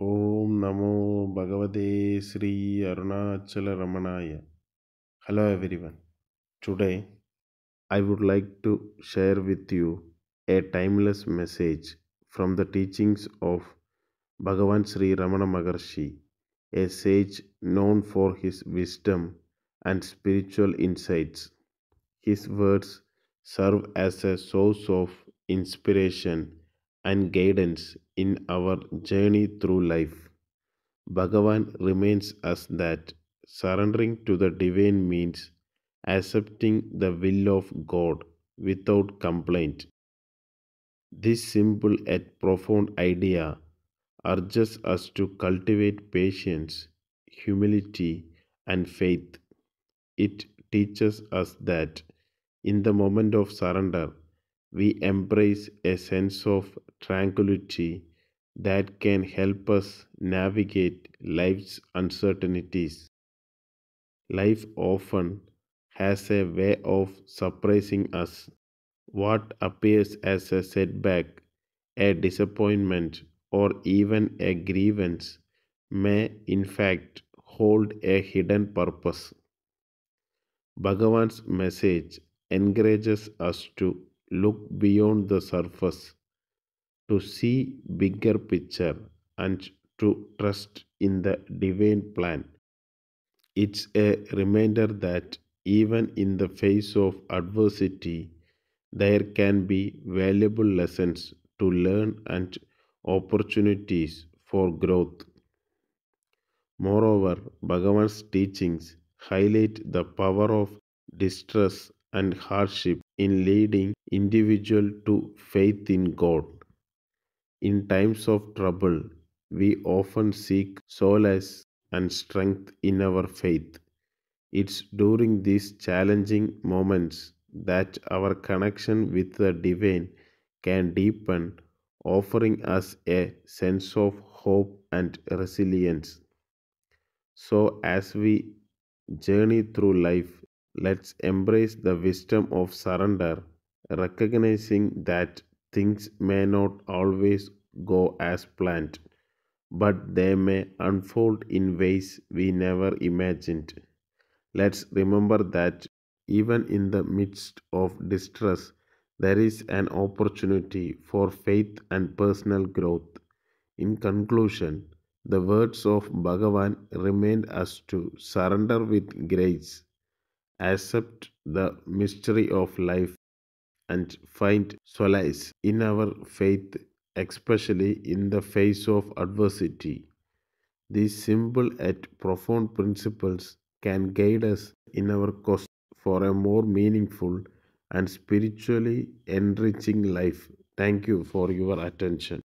Om Namo Bhagavate Sri Arunachala Ramanaya. Hello everyone. Today I would like to share with you a timeless message from the teachings of Bhagavan Sri Ramana Maharshi, a sage known for his wisdom and spiritual insights. His words serve as a source of inspiration and guidance in our journey through life. Bhagavan reminds us that surrendering to the divine means accepting the will of God without complaint. This simple yet profound idea urges us to cultivate patience, humility, and faith. It teaches us that in the moment of surrender, we embrace a sense of tranquility that can help us navigate life's uncertainties. Life often has a way of surprising us. What appears as a setback, a disappointment, or even a grievance may in fact hold a hidden purpose. Bhagavan's message encourages us to look beyond the surface, to see bigger picture and to trust in the divine plan. It's a reminder that even in the face of adversity, there can be valuable lessons to learn and opportunities for growth. Moreover, Bhagavan's teachings highlight the power of distress and hardship in leading individual to faith in God. In times of trouble, we often seek solace and strength in our faith. It's during these challenging moments that our connection with the divine can deepen, offering us a sense of hope and resilience. So, as we journey through life, let's embrace the wisdom of surrender, recognizing that things may not always go as planned, but they may unfold in ways we never imagined. Let's remember that even in the midst of distress, there is an opportunity for faith and personal growth. In conclusion, the words of Bhagavan remind us to surrender with grace, accept the mystery of life, and find solace in our faith, especially in the face of adversity. These simple yet profound principles can guide us in our quest for a more meaningful and spiritually enriching life. Thank you for your attention.